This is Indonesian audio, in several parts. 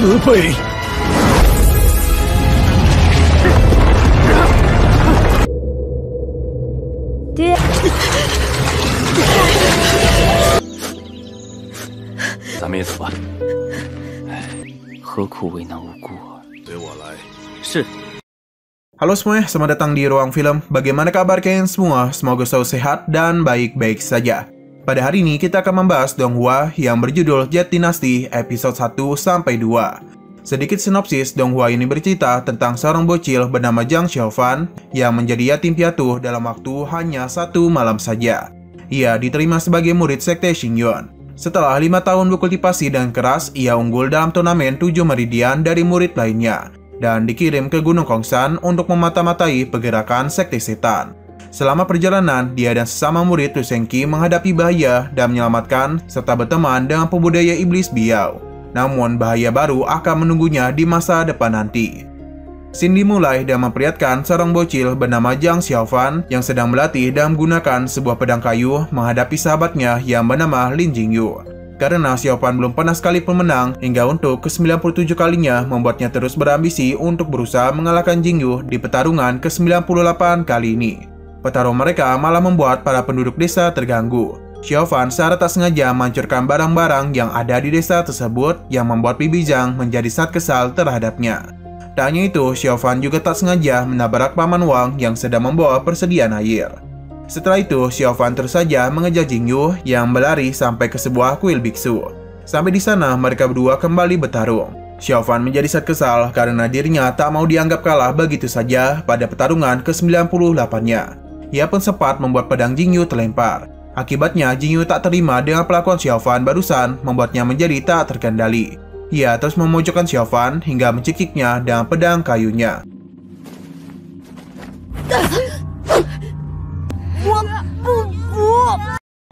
慈悲。爹，咱们也走吧。哎，何苦为难无辜啊？随我来。是。 Halo semuanya, selamat datang di Ruang Film. Bagaimana kabar kalian semua? Semoga selalu sehat dan baik-baik saja. Pada hari ini kita akan membahas Donghua yang berjudul Jet Dynasty episode 1 sampai 2. Sedikit sinopsis, Donghua ini bercerita tentang seorang bocil bernama Zhang Xiaofan yang menjadi yatim piatu dalam waktu hanya satu malam saja. Ia diterima sebagai murid sekte Xingyuan. Setelah lima tahun berkultivasi dengan keras, ia unggul dalam turnamen 7 meridian dari murid lainnya dan dikirim ke Gunung Kongsan untuk memata-matai pergerakan sekte setan. Selama perjalanan, dia dan sesama murid Tusengki menghadapi bahaya dan menyelamatkan serta berteman dengan pembudaya iblis Biao. Namun bahaya baru akan menunggunya di masa depan nanti. Scene dimulai dan memperlihatkan seorang bocil bernama Zhang Xiaofan yang sedang berlatih dan menggunakan sebuah pedang kayu menghadapi sahabatnya yang bernama Lin Jingyu karena Xiaofan belum pernah sekalipun menang hingga untuk ke-97 kalinya membuatnya terus berambisi untuk berusaha mengalahkan Jingyu di pertarungan ke-98 kali ini. Pertarungan mereka malah membuat para penduduk desa terganggu. Xiaofan secara tak sengaja menghancurkan barang-barang yang ada di desa tersebut yang membuat Bibi Zhang menjadi sangat kesal terhadapnya. Tak hanya itu, Xiaofan juga tak sengaja menabrak Paman Wang yang sedang membawa persediaan air. Setelah itu, Xiaofan terus saja mengejar Jingyu yang berlari sampai ke sebuah kuil biksu. Sampai di sana, mereka berdua kembali bertarung. Xiaofan menjadi sangat kesal karena dirinya tak mau dianggap kalah begitu saja pada pertarungan ke-98-nya. Ia pun sempat membuat pedang Jingyu terlempar. Akibatnya, Jingyu tak terima dengan pelakuan Xiaofan barusan membuatnya menjadi tak terkendali. Ia terus memojokkan Xiaofan hingga mencekiknya dengan pedang kayunya.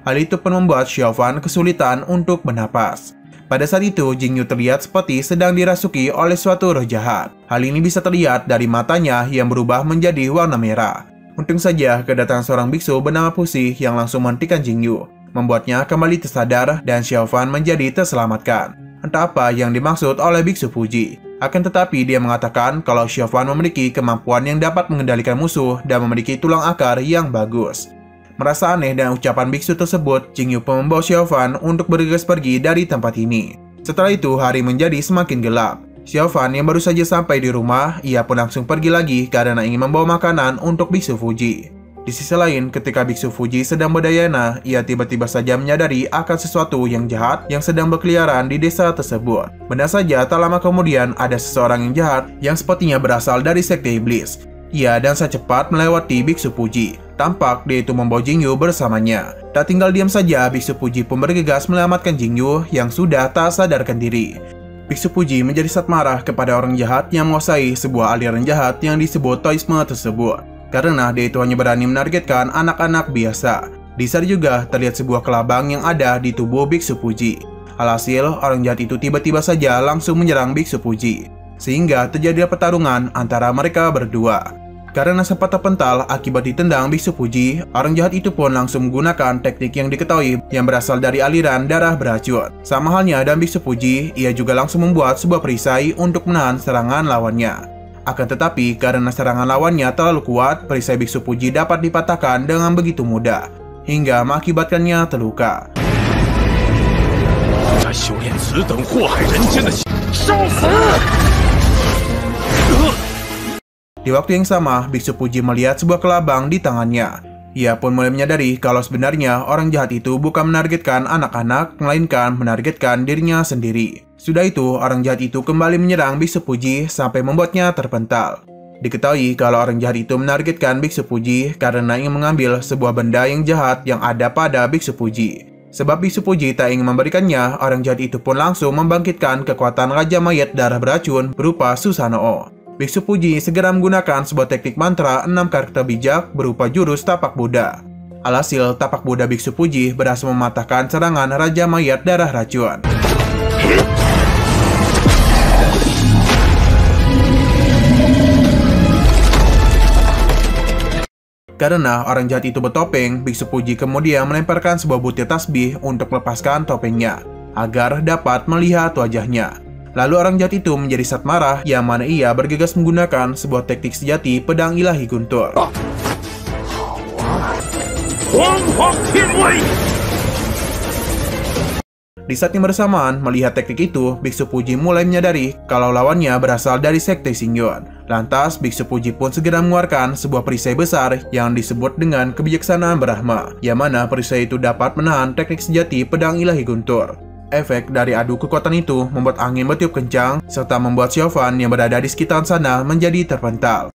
Hal itu pun membuat Xiaofan kesulitan untuk bernapas. Pada saat itu, Jingyu terlihat seperti sedang dirasuki oleh suatu roh jahat. Hal ini bisa terlihat dari matanya yang berubah menjadi warna merah. Untung saja kedatangan seorang biksu bernama Pusi yang langsung menghentikan Jingyu, membuatnya kembali tersadar dan Xiaofan menjadi terselamatkan. Entah apa yang dimaksud oleh biksu Fuji. Akan tetapi dia mengatakan kalau Xiaofan memiliki kemampuan yang dapat mengendalikan musuh dan memiliki tulang akar yang bagus. Merasa aneh dengan ucapan biksu tersebut, Jingyu pun membawa Xiaofan untuk bergegas pergi dari tempat ini. Setelah itu, hari menjadi semakin gelap. Xiaofan yang baru saja sampai di rumah, ia pun langsung pergi lagi karena ingin membawa makanan untuk biksu Fuji. Di sisi lain, ketika biksu Fuji sedang berdayana, ia tiba-tiba saja menyadari akan sesuatu yang jahat yang sedang berkeliaran di desa tersebut. Benar saja, tak lama kemudian ada seseorang yang jahat yang sepertinya berasal dari sekte iblis. Ia dan cepat melewati biksu Fuji. Tampak dia itu membawa Jingyu bersamanya. Tak tinggal diam saja, biksu Fuji pun bergegas menyelamatkan Jingyu yang sudah tak sadarkan diri. Biksu Puji menjadi sangat marah kepada orang jahat yang menguasai sebuah aliran jahat yang disebut Toisme tersebut. Karena dia itu hanya berani menargetkan anak-anak biasa. Di sana juga terlihat sebuah kelabang yang ada di tubuh Biksu Puji. Alhasil, orang jahat itu tiba-tiba saja langsung menyerang Biksu Puji. Sehingga terjadi pertarungan antara mereka berdua. Karena sempat terpental akibat ditendang Biksu Puji, orang jahat itu pun langsung menggunakan teknik yang diketahui yang berasal dari aliran darah beracun. Sama halnya dan Biksu Puji, ia juga langsung membuat sebuah perisai untuk menahan serangan lawannya. Akan tetapi, karena serangan lawannya terlalu kuat, perisai Biksu Puji dapat dipatahkan dengan begitu mudah, hingga mengakibatkannya terluka. Di waktu yang sama, Biksu Puji melihat sebuah kelabang di tangannya. Ia pun mulai menyadari kalau sebenarnya orang jahat itu bukan menargetkan anak-anak, melainkan menargetkan dirinya sendiri. Sudah itu, orang jahat itu kembali menyerang Biksu Puji sampai membuatnya terpental. Diketahui kalau orang jahat itu menargetkan Biksu Puji karena ingin mengambil sebuah benda yang jahat yang ada pada Biksu Puji. Sebab Biksu Puji tak ingin memberikannya, orang jahat itu pun langsung membangkitkan kekuatan Raja Mayat darah beracun berupa Susanoo. Biksu Puji segera menggunakan sebuah teknik mantra enam karakter bijak berupa jurus tapak Buddha. Alhasil, tapak Buddha Biksu Puji berhasil mematahkan serangan Raja Mayat darah racun. Karena orang jahat itu bertopeng, Biksu Puji kemudian melemparkan sebuah butir tasbih untuk melepaskan topengnya, agar dapat melihat wajahnya. Lalu orang jahat itu menjadi saat marah, yang mana ia bergegas menggunakan sebuah teknik sejati pedang ilahi guntur. Di saat yang bersamaan, melihat teknik itu, Biksu Puji mulai menyadari kalau lawannya berasal dari Sekte Shingon. Lantas, Biksu Puji pun segera mengeluarkan sebuah perisai besar yang disebut dengan kebijaksanaan Brahma, yang mana perisai itu dapat menahan teknik sejati pedang ilahi guntur. Efek dari adu kekuatan itu membuat angin bertiup kencang, serta membuat Xiaofan yang berada di sekitar sana menjadi terpental.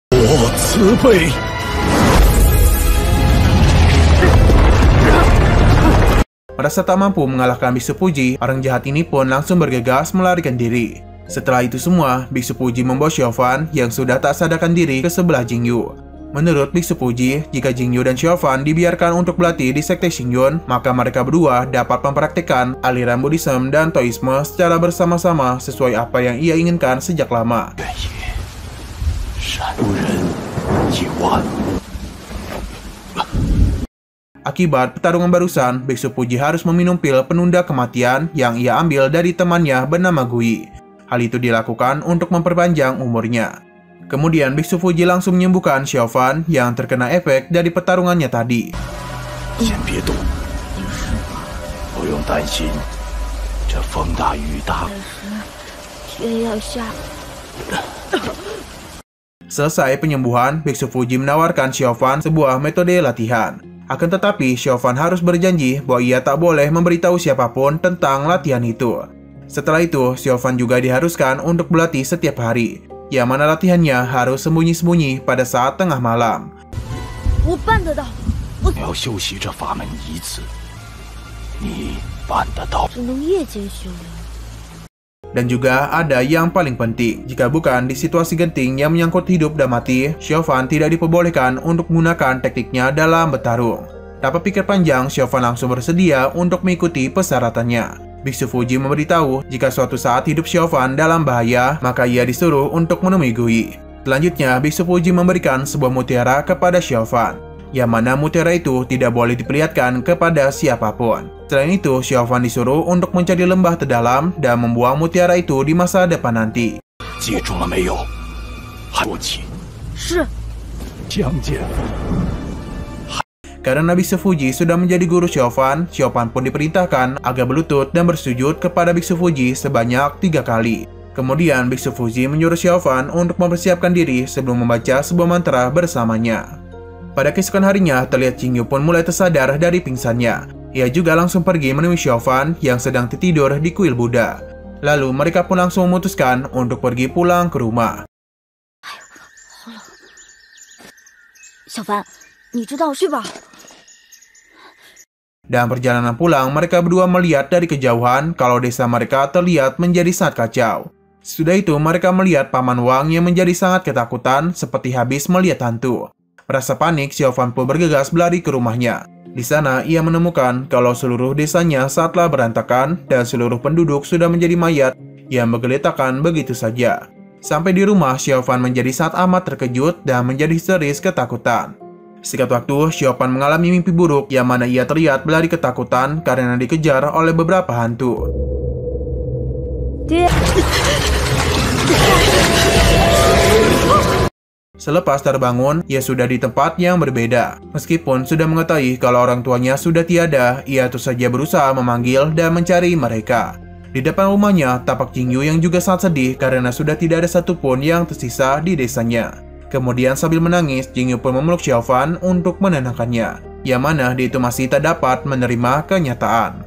Merasa tak mampu mengalahkan Biksu Puji, orang jahat ini pun langsung bergegas melarikan diri. Setelah itu semua, Biksu Puji membawa Xiaofan yang sudah tak sadarkan diri ke sebelah Jingyu. Menurut Biksu Puji, jika Jingyu dan Xiaofan dibiarkan untuk berlatih di sekte Xingyun, maka mereka berdua dapat mempraktikkan aliran Buddhism dan Taoisme secara bersama-sama sesuai apa yang ia inginkan sejak lama. Akibat pertarungan barusan, Biksu Puji harus meminum pil penunda kematian yang ia ambil dari temannya bernama Gui. Hal itu dilakukan untuk memperpanjang umurnya. Kemudian Biksu Fuji langsung menyembuhkan Xiaofan yang terkena efek dari pertarungannya tadi. Iya, iya, iya, Selesai penyembuhan, Biksu Fuji menawarkan Xiaofan sebuah metode latihan. Akan tetapi, Xiaofan harus berjanji bahwa ia tak boleh memberitahu siapa pun tentang latihan itu. Setelah itu, Xiaofan juga diharuskan untuk berlatih setiap hari, yang mana latihannya harus sembunyi-sembunyi pada saat tengah malam. Dan juga ada yang paling penting, jika bukan di situasi genting yang menyangkut hidup dan mati, Xiaofan tidak diperbolehkan untuk menggunakan tekniknya dalam bertarung. Tanpa pikir panjang, Xiaofan langsung bersedia untuk mengikuti persyaratannya. Biksu Fuji memberitahu jika suatu saat hidup Xiaofan dalam bahaya, maka ia disuruh untuk menemui Gui. Selanjutnya, Biksu Fuji memberikan sebuah mutiara kepada Xiaofan, yang mana mutiara itu tidak boleh diperlihatkan kepada siapapun. Selain itu, Xiaofan disuruh untuk mencari lembah terdalam dan membuang mutiara itu di masa depan nanti. 记住了没有？还不起，是，相见。 Karena Biksu Fuji sudah menjadi guru Xiaofan, Xiaofan pun diperintahkan agar berlutut dan bersujud kepada Biksu Fuji sebanyak tiga kali. Kemudian Biksu Fuji menyuruh Xiaofan untuk mempersiapkan diri sebelum membaca sebuah mantra bersamanya. Pada keesokan harinya, terlihat Jingyu pun mulai tersadar dari pingsannya. Ia juga langsung pergi menemui Xiaofan yang sedang tertidur di kuil Buddha. Lalu mereka pun langsung memutuskan untuk pergi pulang ke rumah. 小凡，你知道睡吧？ Dan perjalanan pulang, mereka berdua melihat dari kejauhan kalau desa mereka terlihat menjadi sangat kacau. Sudah itu, mereka melihat Paman Wang yang menjadi sangat ketakutan seperti habis melihat hantu. Merasa panik, Xiaofan pun bergegas berlari ke rumahnya. Di sana, ia menemukan kalau seluruh desanya saatlah berantakan dan seluruh penduduk sudah menjadi mayat yang bergeletakan begitu saja. Sampai di rumah, Xiaofan menjadi sangat amat terkejut dan menjadi histeris ketakutan. Singkat waktu, Xiaofan mengalami mimpi buruk yang mana ia terlihat berlari ketakutan karena dikejar oleh beberapa hantu. 爹，Selepas terbangun, ia sudah di tempat yang berbeda. Meskipun sudah mengetahui kalau orang tuanya sudah tiada, ia terus saja berusaha memanggil dan mencari mereka. Di depan rumahnya, tapak Jingyu yang juga sangat sedih karena sudah tidak ada satupun yang tersisa di desanya. Kemudian sambil menangis, Jingyu pun memeluk Xiaofan untuk menenangkannya. Yang mana dia itu masih tak dapat menerima kenyataan.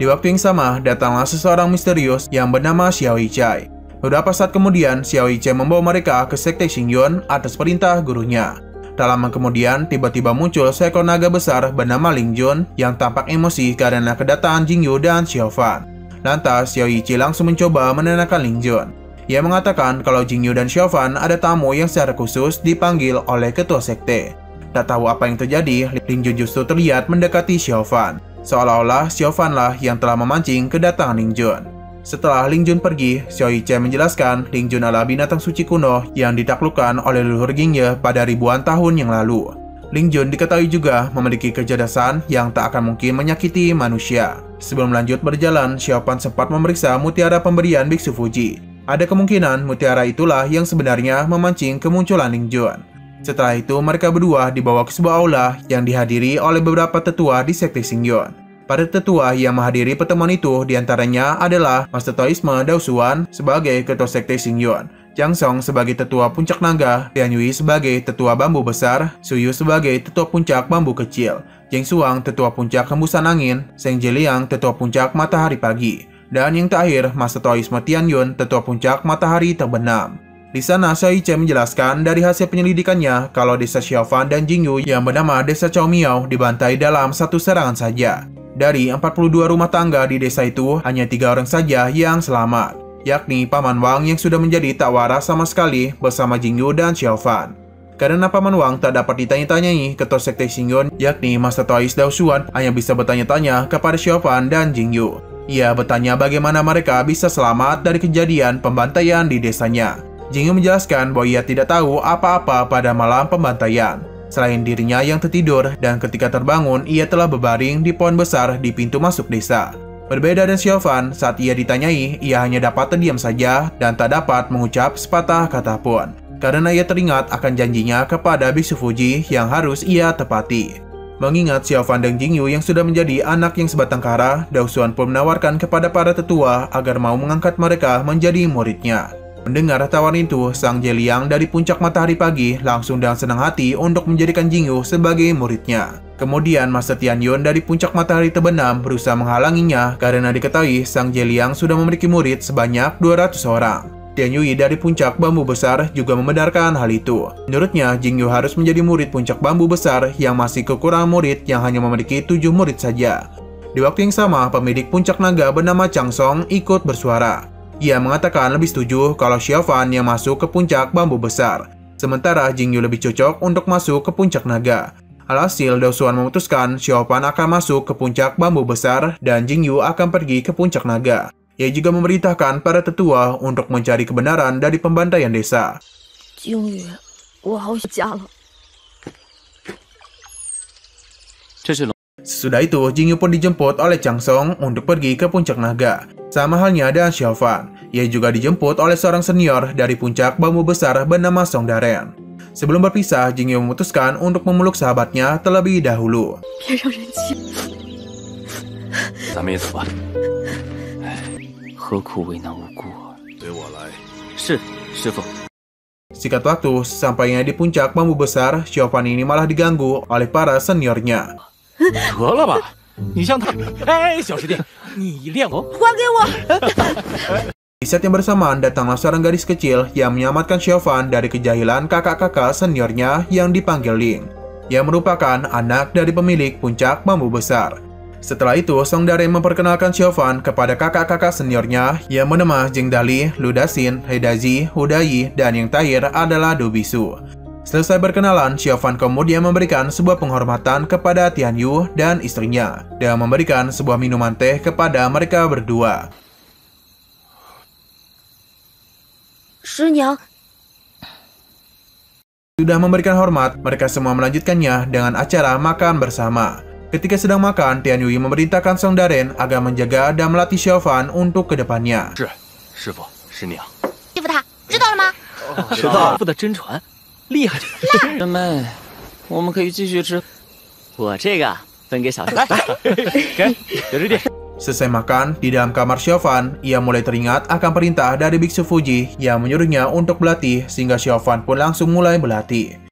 Di waktu yang sama, datanglah seseorang misterius yang bernama Xiao Yichai. Beberapa saat kemudian, Xiao Yichai membawa mereka ke Sekte Xingyun atas perintah gurunya. Tak lama kemudian, tiba-tiba muncul seekor naga besar bernama Lingjun yang tampak emosi karena kedatangan Jingyu dan Xiaofan. Lantas, Xiao Yichai langsung mencoba menenangkan Ling Jun. Ia mengatakan kalau Jingyu dan Xiaofan ada tamu yang secara khusus dipanggil oleh ketua sekte. Tak tahu apa yang terjadi, Ling Jun justru terlihat mendekati Xiaofan. Seolah-olah Xiaofan lah yang telah memancing kedatangan Ling Jun. Setelah Ling Jun pergi, Xiao Yiche menjelaskan Ling Jun adalah binatang suci kuno yang ditaklukkan oleh leluhur Jingye pada ribuan tahun yang lalu. Ling Jun diketahui juga memiliki kecerdasan yang tak akan mungkin menyakiti manusia. Sebelum lanjut berjalan, Xiao Fan sempat memeriksa mutiara pemberian Biksu Fuji. Ada kemungkinan mutiara itulah yang sebenarnya memancing kemunculan Ling Jun. Setelah itu, mereka berdua dibawa ke sebuah aula yang dihadiri oleh beberapa tetua di Sekte Xingyuan. Para tetua yang menghadiri pertemuan itu di antaranya adalah Master Taoisme Dao Suan sebagai Ketua Sekte Xingyuan, Jiang Song sebagai Tetua Puncak Naga, Tian Yui sebagai Tetua Bambu Besar, Su Yu sebagai Tetua Puncak Bambu Kecil, Jeng Suang Tetua Puncak Hembusan Angin, Seng Jiliang Tetua Puncak Matahari Pagi, dan yang terakhir Master Taoisme Tian Yun Tetua Puncak Matahari Terbenam. Di sana, Shai Chen menjelaskan dari hasil penyelidikannya kalau desa Xiaofan dan Jingyu yang bernama desa Chao Miao dibantai dalam satu serangan saja. Dari 42 rumah tangga di desa itu, hanya tiga orang saja yang selamat, yakni Paman Wang yang sudah menjadi tak waras sama sekali bersama Jingyu dan Xiaofan. Karena Paman Wang tak dapat ditanya-tanyai ketua sekte Xingyun, yakni Master Toys Dao Xuan hanya bisa bertanya-tanya kepada Xiaofan dan Jingyu. Ia bertanya bagaimana mereka bisa selamat dari kejadian pembantaian di desanya. Jingyu menjelaskan bahwa ia tidak tahu apa-apa pada malam pembantaian. Selain dirinya yang tertidur dan ketika terbangun ia telah berbaring di pohon besar di pintu masuk desa. Berbeda dengan Xiaofan, saat ia ditanyai, ia hanya dapat terdiam saja dan tak dapat mengucap sepatah kata pun. Karena ia teringat akan janjinya kepada Biksu Fuji yang harus ia tepati. Mengingat Xiaofan dan Jingyu yang sudah menjadi anak yang sebatang kara, Dao Xuan pun menawarkan kepada para tetua agar mau mengangkat mereka menjadi muridnya. Mendengar tawaran itu, Sang Jeliang dari puncak matahari pagi langsung dengan senang hati untuk menjadikan Jingyu sebagai muridnya. Kemudian Master Tianyun dari puncak matahari terbenam berusaha menghalanginya karena diketahui Sang Jeliang sudah memiliki murid sebanyak 200 orang. Tian Yui dari puncak bambu besar juga membenarkan hal itu. Menurutnya, Jingyu harus menjadi murid puncak bambu besar yang masih kekurangan murid yang hanya memiliki tujuh murid saja. Di waktu yang sama, pemilik puncak naga bernama Chang Song ikut bersuara. Ia mengatakan lebih setuju kalau Xiaofan yang masuk ke puncak bambu besar, sementara Jingyu lebih cocok untuk masuk ke puncak naga. Alhasil, Dao Xuan memutuskan Xiaofan akan masuk ke puncak bambu besar dan Jingyu akan pergi ke puncak naga. Ia juga memerintahkan para tetua untuk mencari kebenaran dari pembantaian desa. Jingyu, Sesudah itu, Jingyu pun dijemput oleh Chang Song untuk pergi ke puncak naga. Sama halnya dengan Xiaofan, ia juga dijemput oleh seorang senior dari puncak bambu besar bernama Song Daren. Sebelum berpisah, Jingyu memutuskan untuk memeluk sahabatnya terlebih dahulu. Sikat waktu, sampainya di puncak bambu besar, Xiaofan ini malah diganggu oleh para seniornya. 得了吧，你像他，哎，小师弟，你练哦，还给我！ Di saat yang bersamaan, datanglah seorang gadis kecil yang menyelamatkan Xiaofan dari kejahilan kakak-kakak seniornya yang dipanggil Ling, yang merupakan anak dari pemilik puncak bambu besar. Setelah itu, Song Dare memperkenalkan Xiaofan kepada kakak-kakak seniornya yang bernama Jing Dali, Ludasin, Heidazi, Hudayi, dan yang terakhir adalah Dubisu. Selesai berkenalan, Xiaofan kemudian memberikan sebuah penghormatan kepada Tian Yu dan istrinya, dan memberikan sebuah minuman teh kepada mereka berdua. 师娘，Sudah memberikan hormat, mereka semua melanjutkannya dengan acara makan bersama. Ketika sedang makan, Tian Yui memerintahkan Song Daren agar menjaga dan melatih Xiaofan untuk ke depannya. Selesai makan, di dalam kamar Xiaofan, ia mulai teringat akan perintah dari Biksu Fuji yang menyuruhnya untuk berlatih sehingga Xiaofan pun langsung mulai berlatih.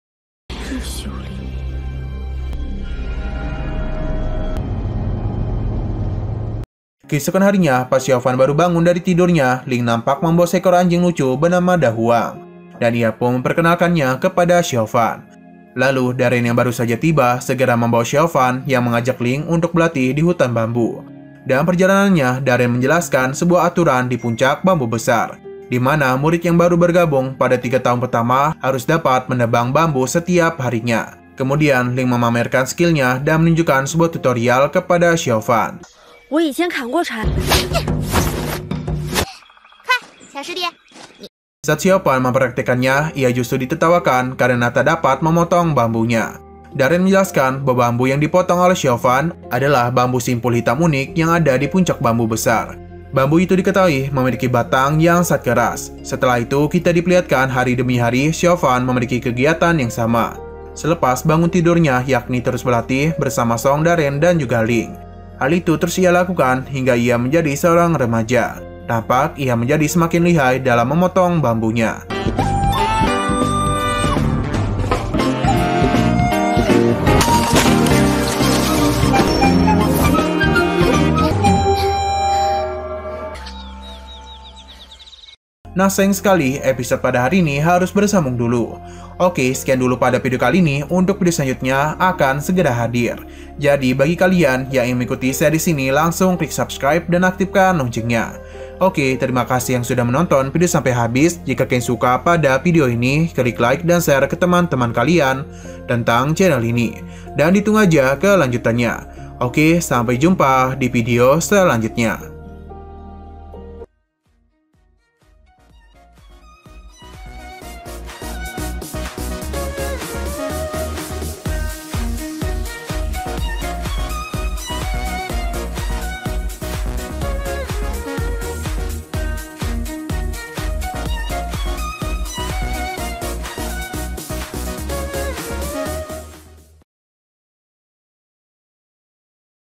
Keesokan harinya, pas Xiaofan baru bangun dari tidurnya, Ling nampak membawa seekor anjing lucu bernama Dahuang. Dan ia pun memperkenalkannya kepada Xiaofan. Lalu, Darren yang baru saja tiba segera membawa Xiaofan yang mengajak Ling untuk berlatih di hutan bambu. Dalam perjalanannya, Darren menjelaskan sebuah aturan di puncak bambu besar, di mana murid yang baru bergabung pada tiga tahun pertama harus dapat menebang bambu setiap harinya. Kemudian, Ling memamerkan skillnya dan menunjukkan sebuah tutorial kepada Xiaofan. 我以前砍过柴， 小师弟， Saat Xiaofan mempraktekannya, ia justru ditertawakan karena tak dapat memotong bambunya. Darren menjelaskan bahwa bambu yang dipotong oleh Xiaofan adalah bambu simpul hitam unik yang ada di puncak bambu besar. Bambu itu diketahui memiliki batang yang sangat keras. Setelah itu, kita diperlihatkan hari demi hari Xiaofan memiliki kegiatan yang sama. Selepas bangun tidurnya, yakni terus berlatih bersama Song Darren dan juga Ling. Hal itu terus ia lakukan hingga ia menjadi seorang remaja. Tampak ia menjadi semakin lihai dalam memotong bambunya. Nah sayang sekali episode pada hari ini harus bersambung dulu. Oke, sekian dulu pada video kali ini. Untuk video selanjutnya akan segera hadir. Jadi bagi kalian yang ingin mengikuti series ini langsung klik subscribe dan aktifkan loncengnya. Oke, terima kasih yang sudah menonton video sampai habis. Jika kalian suka pada video ini, klik like dan share ke teman-teman kalian tentang channel ini. Dan ditunggu aja kelanjutannya. Oke, sampai jumpa di video selanjutnya.